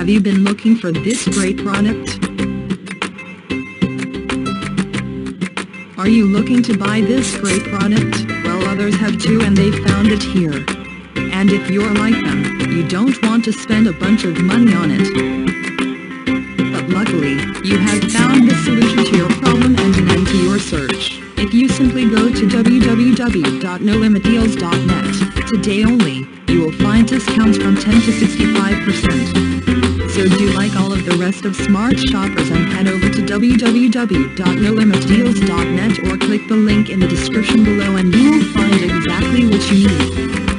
Have you been looking for this great product? Are you looking to buy this great product? Well others have too and they found it here. And if you're like them, you don't want to spend a bunch of money on it. But luckily, you have found the solution to your problem and an end to your search. If you simply go to www.nolimitdeals.net, today only, you will find discounts from 10 to 65%. So do like all of the rest of smart shoppers and head over to www.nolimitdeals.net or click the link in the description below and you will find exactly what you need.